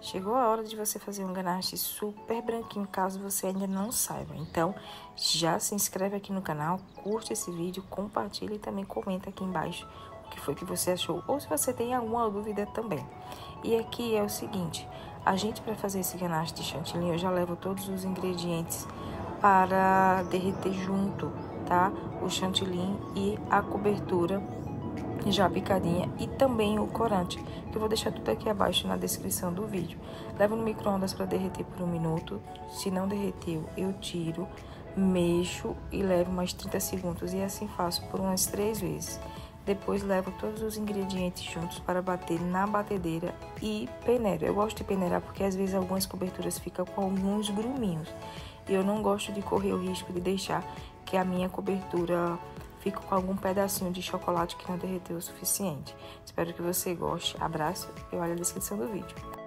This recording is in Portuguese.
Chegou a hora de você fazer um ganache super branquinho, caso você ainda não saiba. Então, já se inscreve aqui no canal, curte esse vídeo, compartilha e também comenta aqui embaixo o que foi que você achou. Ou se você tem alguma dúvida também. E aqui é o seguinte, a gente para fazer esse ganache de chantilly, eu já levo todos os ingredientes para derreter junto, tá? O chantilly e a cobertura já picadinha e também o corante, que eu vou deixar tudo aqui abaixo na descrição do vídeo. Levo no micro-ondas para derreter por um minuto, se não derreteu eu tiro, mexo e levo mais 30 segundos e assim faço por umas três vezes. Depois levo todos os ingredientes juntos para bater na batedeira e peneiro. Eu gosto de peneirar porque às vezes algumas coberturas ficam com alguns gruminhos. E eu não gosto de correr o risco de deixar que a minha cobertura fico com algum pedacinho de chocolate que não derreteu o suficiente. Espero que você goste. Abraço e olha a descrição do vídeo.